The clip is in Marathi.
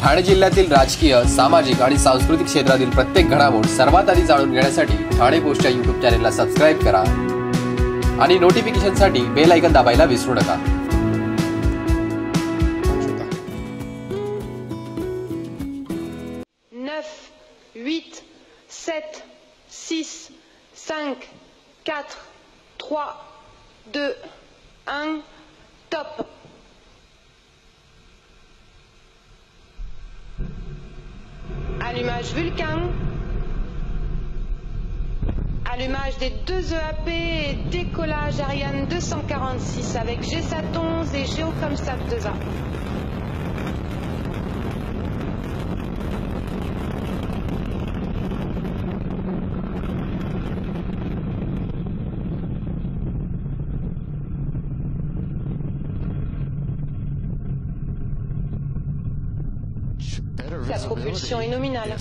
ठाणे जिल्ह्यातील राजकीय सामाजिक आणि सांस्कृतिक क्षेत्रातील प्रत्येक घडामोड सर्वात आधी जाणून घेण्यासाठी ठाणे पोस्टच्या युट्यूब चॅनेलला सबस्क्राईब करा. आणि नोटिफिकेशनसाठी बेल आयकन दाबायला विसरू नका. cinq, quatre, trois, deux, un, Allumage Vulcain. Allumage des deux EAP et décollage Ariane 246 avec GSAT 11 et Geocomsat 2A. La propulsion est nominale.